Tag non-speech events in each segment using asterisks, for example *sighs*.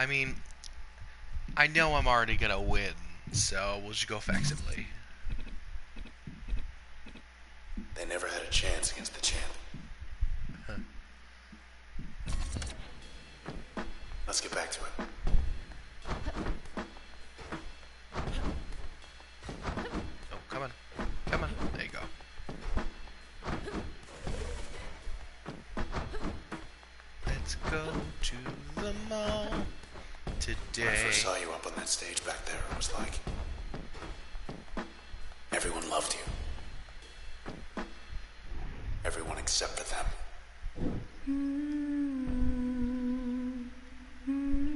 I mean, I know I'm already gonna win, so we'll just go effectively. They never had a chance against the champ. Let's get back to it. Oh, come on. Come on. There you go. Let's go to the mall When I first saw you up on that stage back there, it was like everyone loved you. Everyone except for them. Hmm. Hmm.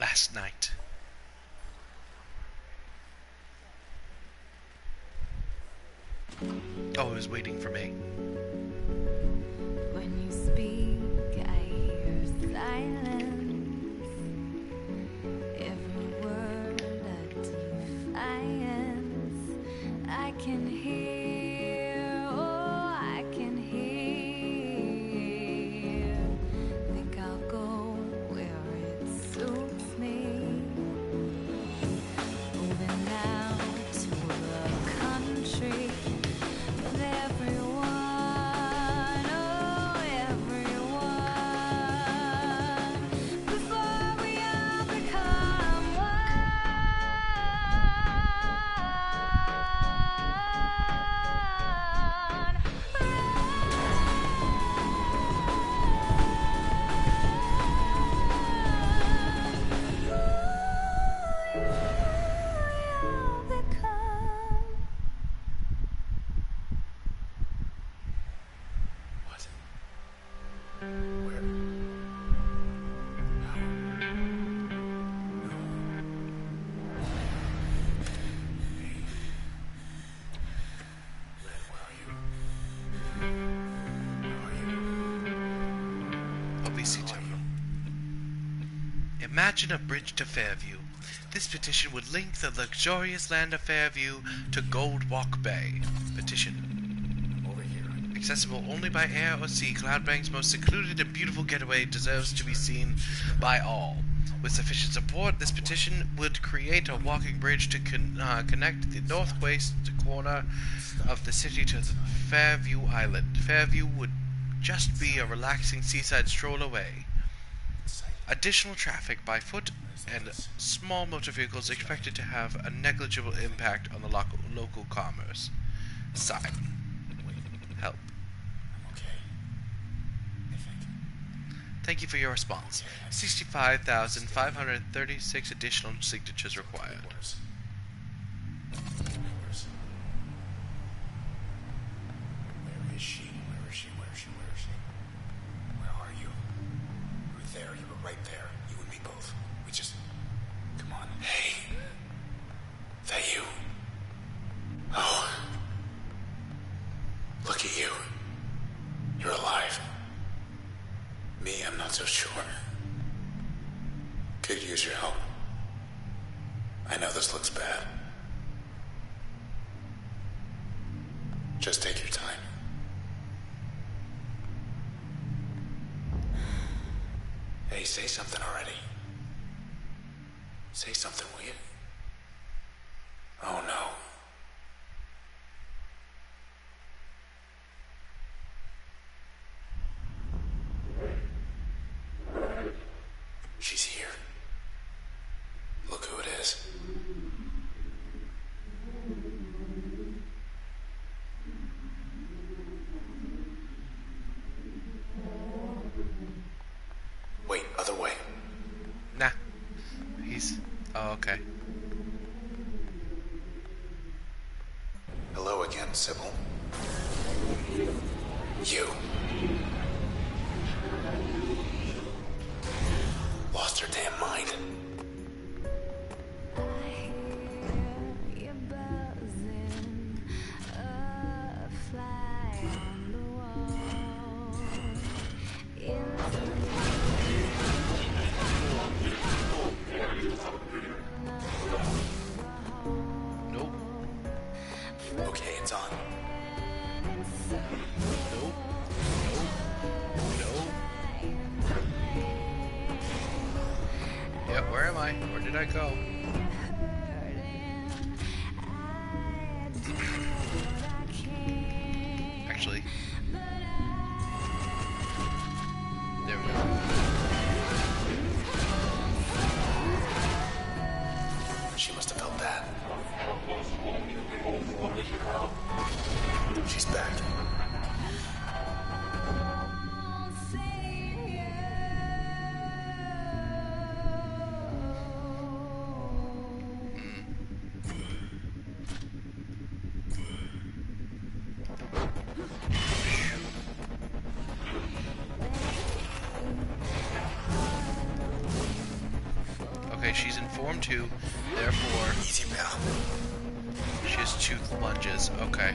Last night. Oh, was waiting for me. You? Obviously, Where are Tom. you? Imagine a bridge to Fairview. This petition would link the luxurious land of Fairview to Goldwalk Bay. Petition. Over here. Accessible only by air or sea, Cloudbank's most secluded and beautiful getaway deserves to be seen by all. With sufficient support, this petition would create a walking bridge to con- uh, connect the northwest corner of the city to the Fairview Island. Fairview would just be a relaxing seaside stroll away. Additional traffic by foot and small motor vehicles expected to have a negligible impact on the local, local commerce. Sign. Help. Thank you for your response. 65,536 additional signatures required. Worse. Worse. Where is she? Where is she? Where is she? Where is she? Where are you? You were there. You were right there. You and me both. We just. Come on. Hey. That you? Oh. Look at you. You're alive. Me, I'm not so sure. Could use your help. I know this looks bad. Just take your time. Hey, say something already. Say something, will you? Oh no. She's here. Look who it is. Where am I? Where did I go? Two, therefore Easy, pal. she has two lunges. Okay. Okay,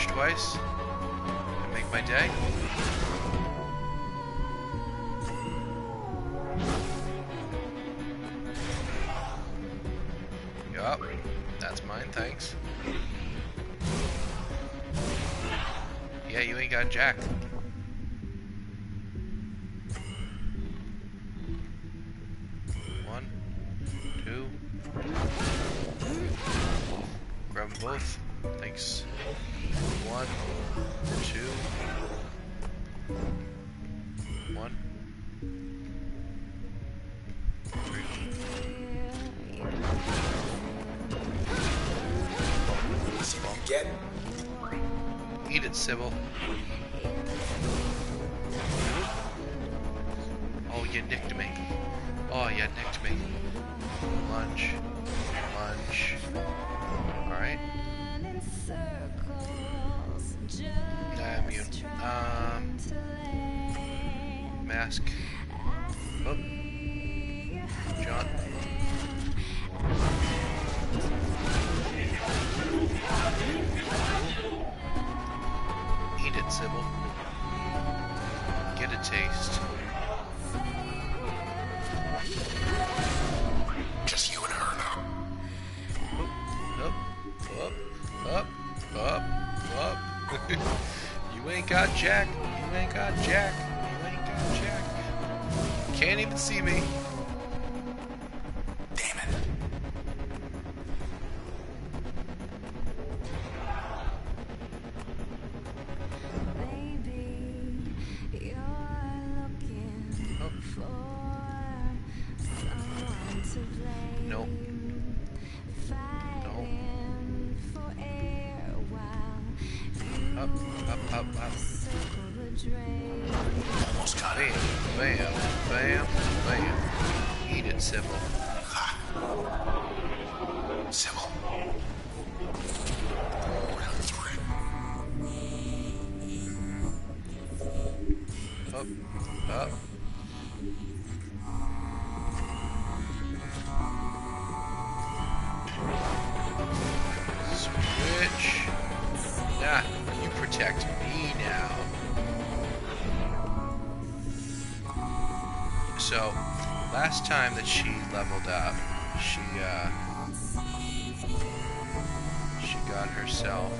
Gonna twice. Gonna make my day. Yup. That's mine, thanks. Yeah, you ain't got jack. One, two. Grab both. Thanks. One, two. What you get? Eat it, Sybil. Oh, you nicked me. Oh, you nicked me. You ain't got Jack. You ain't got Jack. You ain't got Jack. Can't even see me. Damn it. Oh, Nope. up, up, up, up. Almost got it. bam, bam, bam. Eat it, Sybil. Sybil. Up, up. Switch. Nah, you protect me now. So, last time that she leveled up, she, uh, she got herself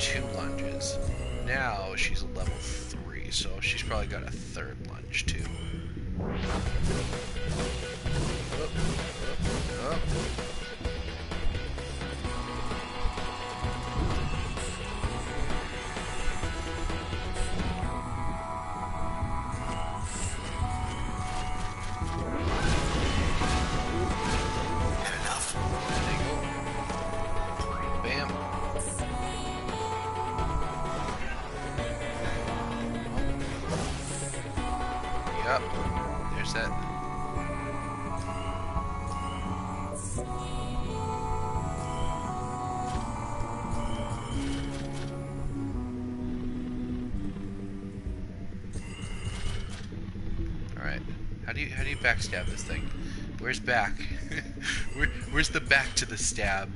two lunges. Now she's level three, so she's probably got a third lunge too. Up, up, up. Yep. There's that. Alright. How do you how do you backstab this thing? Where's back? *laughs* Where, where's the back to the stab?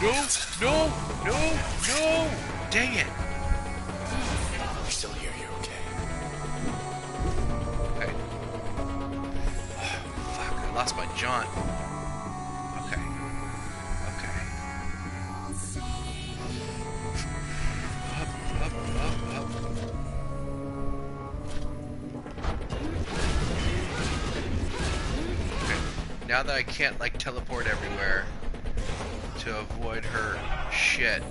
No, no, no, no! Dang it! We're still here. You're okay. Okay. *sighs* fuck, I lost my jaunt. Okay. Okay. Up, up, up, up. Okay. Now that I can't, like, teleport everywhere to avoid her shit,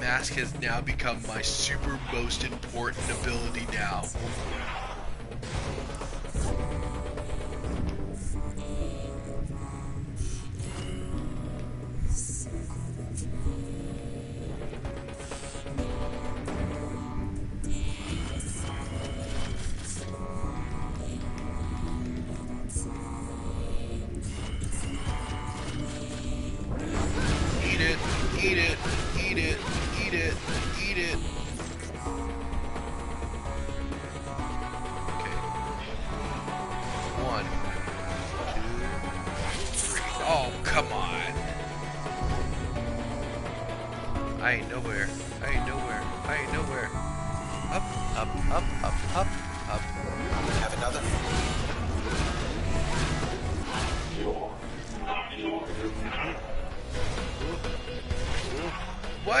Mask has now become my super most important ability now. Eat it, eat it, eat it, eat it.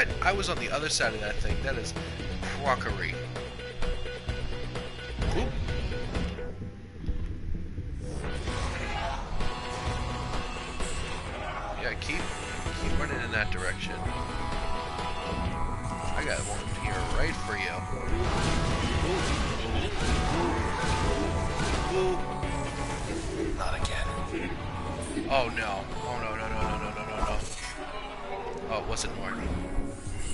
What? I was on the other side of that thing. That is crockery. Oop. Yeah, keep keep running in that direction. I got one here right for you. Ooh. Ooh. Not again. Oh no. Oh no no no no no no no no. Oh, it wasn't more.